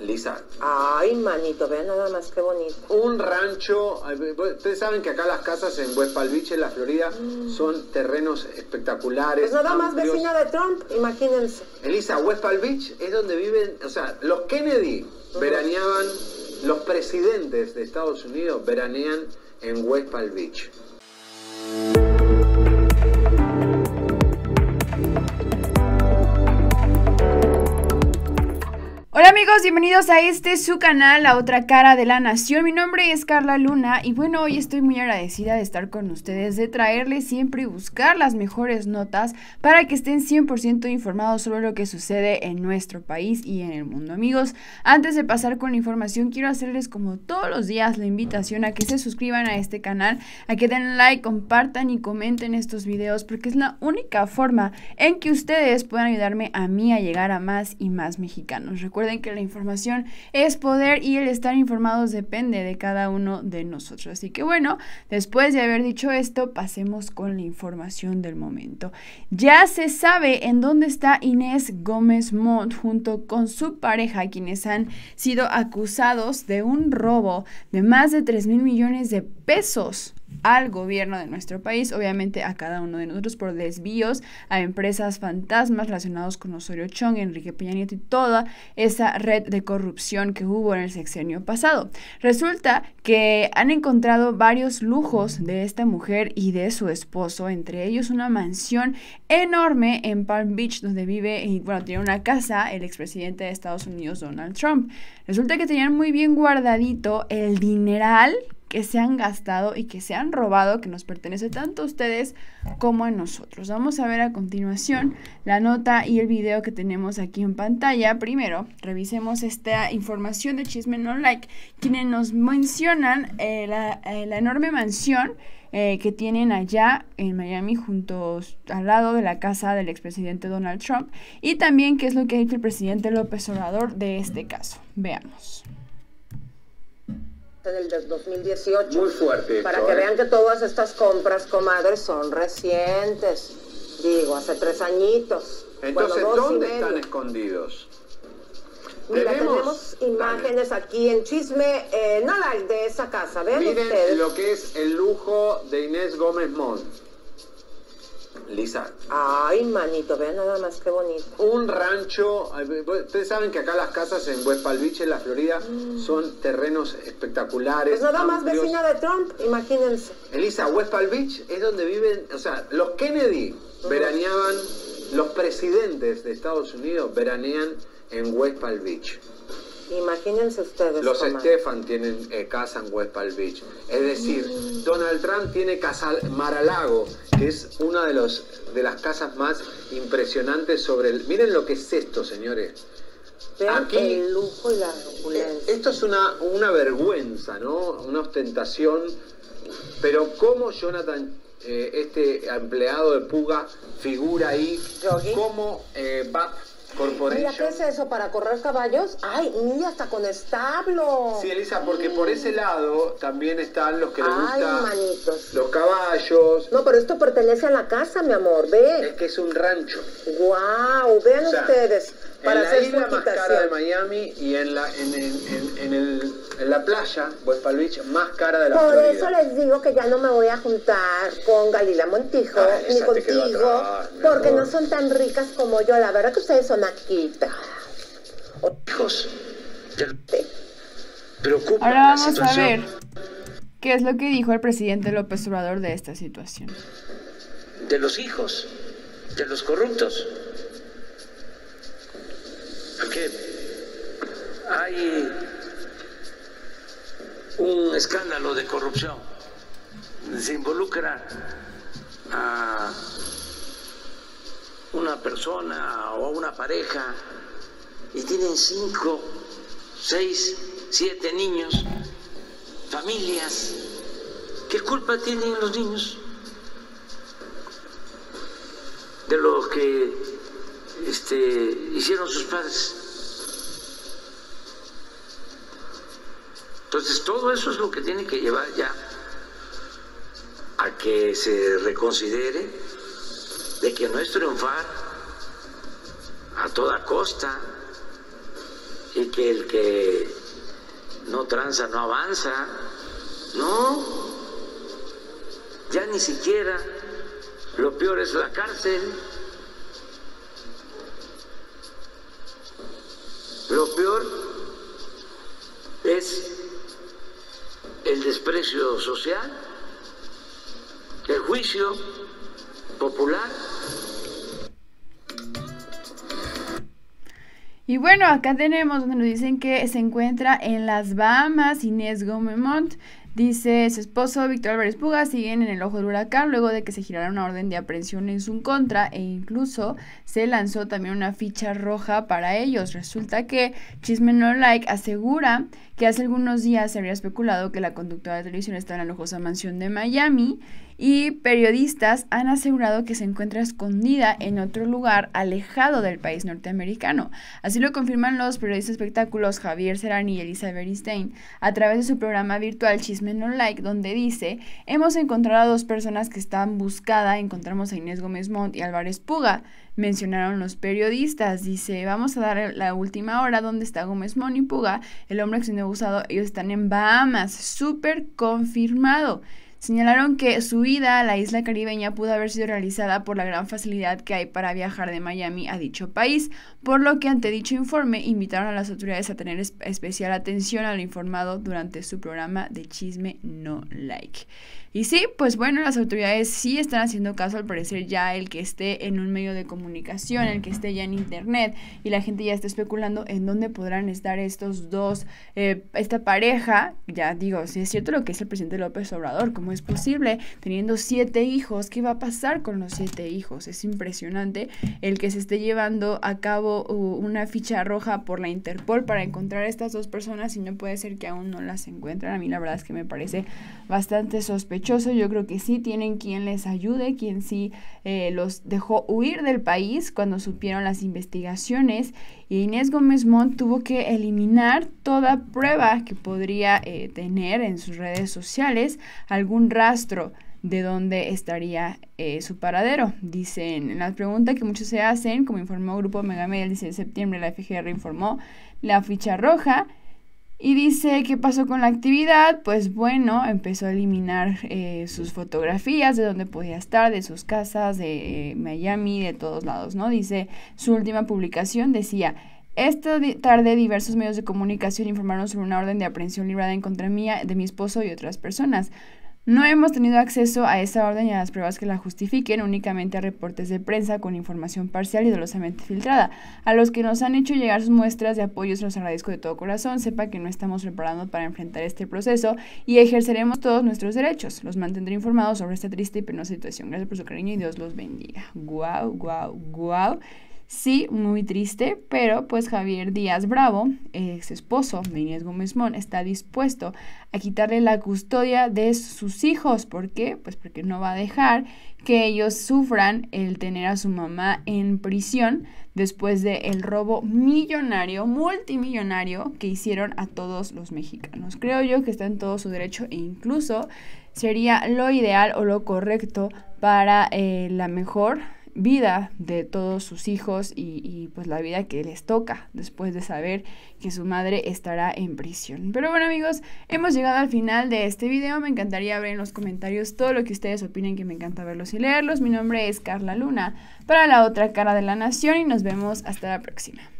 Lisa. Ay, manito, vean nada más qué bonito. Un rancho, ustedes saben que acá las casas en West Palm Beach, en la Florida, son terrenos espectaculares. Pues nada más vecina de Trump, imagínense. Elisa, West Palm Beach es donde viven, o sea, los Kennedy veraneaban, los presidentes de Estados Unidos veranean en West Palm Beach. Hola amigos, bienvenidos a este su canal, La Otra Cara de la Nación. Mi nombre es Carla Luna y bueno, hoy estoy muy agradecida de estar con ustedes, de traerles siempre y buscar las mejores notas para que estén 100% informados sobre lo que sucede en nuestro país y en el mundo. Amigos, antes de pasar con la información, quiero hacerles como todos los días la invitación a que se suscriban a este canal, a que den like, compartan y comenten estos videos porque es la única forma en que ustedes puedan ayudarme a mí a llegar a más y más mexicanos. Recuerden que la información es poder y el estar informados depende de cada uno de nosotros. Así que bueno, después de haber dicho esto, pasemos con la información del momento. Ya se sabe en dónde está Inés Gómez Montt junto con su pareja, quienes han sido acusados de un robo de más de 3 mil millones de pesos al gobierno de nuestro país, obviamente a cada uno de nosotros por desvíos a empresas fantasmas relacionados con Osorio Chong, Enrique Peña Nieto y toda esa red de corrupción que hubo en el sexenio pasado. Resulta que han encontrado varios lujos de esta mujer y de su esposo, entre ellos una mansión enorme en Palm Beach donde vive y bueno, tiene una casa el expresidente de Estados Unidos Donald Trump. Resulta que tenían muy bien guardadito el dineral que se han gastado y que se han robado, que nos pertenece tanto a ustedes como a nosotros. Vamos a ver a continuación la nota y el video que tenemos aquí en pantalla. Primero, revisemos esta información de Chisme No Like, quienes nos mencionan eh, la, eh, la, enorme mansión eh, que tienen allá en Miami, junto al lado de la casa del expresidente Donald Trump, y también qué es lo que ha dicho el presidente López Obrador de este caso. Veamos del 2018. Muy fuerte. Para esto, que ¿eh? vean que todas estas compras, comadres, son recientes. Digo, hace tres añitos. Entonces, bueno, ¿dónde están escondidos? Mira, Tenemos- tenemos, imágenes aquí en Chisme, eh, no like de esa casa. Vean Miren ustedes. lo que es el lujo de Inés Gómez Montt. Lisa, Ay, manito, vean nada más qué bonito. un rancho, ustedes saben que acá las casas en West Palm Beach, en la Florida, son terrenos espectaculares. Pues nada más vecina de Trump, imagínense. Elisa, West Palm Beach es donde viven, o sea, los Kennedy veraneaban, los presidentes de Estados Unidos veranean en West Palm Beach. Imagínense ustedes. Los. Stefan tienen eh, casa en West Palm Beach. Es decir, Donald Trump tiene casa Mar-a-Lago, que es una de, los, de las casas más impresionantes sobre el... Miren lo que es esto, señores. Vean aquí- el lujo y la Eh, opulencia. Esto es una, una vergüenza, ¿no? Una ostentación. Pero cómo Jonathan, eh, este empleado de Puga, figura ahí, Yogi. como eh, Mira. ¿qué es eso? ¿Para correr caballos? Ay, mira, hasta con establo. Sí, Elisa, porque por ese lado también están los que les Ay, gustan manitos. los caballos. No, pero esto pertenece a la casa, mi amor. Es Ve. que es un rancho. Wow, vean O sea, ustedes. Para en la hacer isla más cara de. Miami y en la, en, en- en- en el, en la playa, West Palm Beach, más cara de la Por Florida. eso les digo que ya no me voy a juntar con Galila Montijo Ay, ni contigo, atrás, porque no son tan ricas como yo. La verdad que ustedes son naquitas. hijos. Te preocupa Ahora la vamos a ver situación qué es lo que dijo el presidente López Obrador de esta situación. de los hijos, de los corruptos. Un escándalo de corrupción. Se involucra a una persona o a una pareja y tienen cinco, seis, siete niños, familias. ¿Qué culpa tienen los niños de lo que este, hicieron sus padres? Entonces todo eso es lo que tiene que llevar ya a que se reconsidere de que no es triunfar a toda costa y que el que no tranza no avanza. No, ya ni siquiera lo peor es la cárcel. Lo peor es el desprecio social, el juicio popular. Y bueno, acá tenemos donde nos dicen que se encuentra en las Bahamas Inés Gómez Montt. Dice su esposo Víctor Álvarez Puga siguen en el ojo del huracán luego de que se girara una orden de aprehensión en su contra e incluso se lanzó también una ficha roja para ellos. Resulta que Chisme No Like asegura que hace algunos días se habría especulado que la conductora de televisión está en la lujosa mansión de Miami y periodistas han asegurado que se encuentra escondida en otro lugar alejado del país norteamericano. Así lo confirman los periodistas espectáculos Javier Serani y Elisa Beristein a través de su programa virtual Chisme No Like, donde dice, hemos encontrado a dos personas que están buscadas, encontramos a Inés Gómez Montt y Álvarez Puga mencionaron los periodistas. Dice, vamos a dar la última hora donde está Gómez Montt y Puga, el hombre que se ha abusado, ellos están en Bahamas, súper confirmado. Señalaron que su ida a la isla caribeña pudo haber sido realizada por la gran facilidad que hay para viajar de Miami a dicho país, por lo que ante dicho informe invitaron a las autoridades a tener especial atención al informado durante su programa de chisme no like. Y sí, pues bueno, las autoridades sí están haciendo caso al parecer ya el que esté en un medio de comunicación, el que esté ya en internet y la gente ya está especulando en dónde podrán estar estos dos, eh, esta pareja, ya digo, si es cierto lo que es el presidente López Obrador, ¿cómo es posible teniendo siete hijos? ¿Qué va a pasar con los siete hijos? Es impresionante el que se esté llevando a cabo una ficha roja por la Interpol para encontrar a estas dos personas y no puede ser que aún no las encuentren. A mí la verdad es que me parece bastante sospechoso yo creo que sí tienen quien les ayude, quien sí eh, los dejó huir del país cuando supieron las investigaciones. Y Inés Gómez Montt tuvo que eliminar toda prueba que podría eh, tener en sus redes sociales, algún rastro de dónde estaría eh, su paradero. Dicen, en la pregunta que muchos se hacen, como informó Grupo Megamedia el 16 de septiembre, la FGR informó la ficha roja y dice, ¿qué pasó con la actividad? Pues bueno, empezó a eliminar eh, sus fotografías de donde podía estar, de sus casas, de eh, Miami, de todos lados, ¿no? Dice, su última publicación decía, esta tarde diversos medios de comunicación informaron sobre una orden de aprehensión librada en contra mía, de mi esposo y otras personas. No hemos tenido acceso a esa orden y a las pruebas que la justifiquen, únicamente a reportes de prensa con información parcial y dolosamente filtrada. A los que nos han hecho llegar sus muestras de apoyo, se los agradezco de todo corazón. Sepa que no estamos preparados para enfrentar este proceso y ejerceremos todos nuestros derechos. Los mantendré informados sobre esta triste y penosa situación. Gracias por su cariño y Dios los bendiga. Guau, guau, guau. Sí, muy triste, pero pues Javier Díaz Bravo, ex esposo de Inés Gómez Mon, está dispuesto a quitarle la custodia de sus hijos. ¿Por qué? Pues porque no va a dejar que ellos sufran el tener a su mamá en prisión después del el robo millonario, multimillonario que hicieron a todos los mexicanos. Creo yo que está en todo su derecho e incluso sería lo ideal o lo correcto para eh, la mejor vida de todos sus hijos y, pues la vida que les toca después de saber que su madre estará en prisión. Pero bueno amigos, hemos llegado al final de este video. Me encantaría ver en los comentarios todo lo que ustedes opinen, que me encanta verlos y leerlos. Mi nombre es Carla Luna para la otra cara de la nación y nos vemos hasta la próxima.